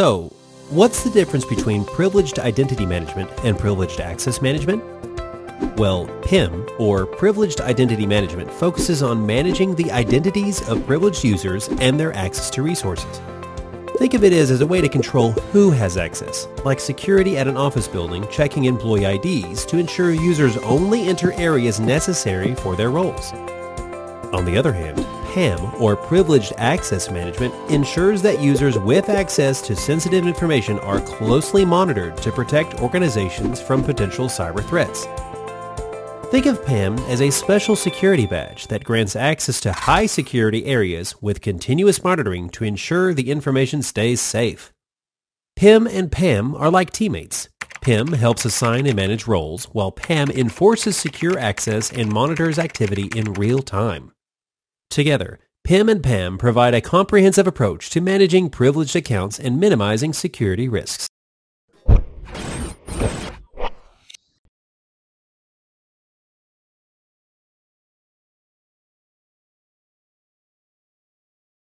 So, what's the difference between privileged identity management and privileged access management? Well, PIM, or Privileged Identity Management, focuses on managing the identities of privileged users and their access to resources. Think of it as, as a way to control who has access, like security at an office building checking employee IDs to ensure users only enter areas necessary for their roles. On the other hand, PAM, or Privileged Access Management, ensures that users with access to sensitive information are closely monitored to protect organizations from potential cyber threats. Think of PAM as a special security badge that grants access to high security areas with continuous monitoring to ensure the information stays safe. PIM and PAM are like teammates. PIM helps assign and manage roles, while PAM enforces secure access and monitors activity in real time. Together, PIM and PAM provide a comprehensive approach to managing privileged accounts and minimizing security risks.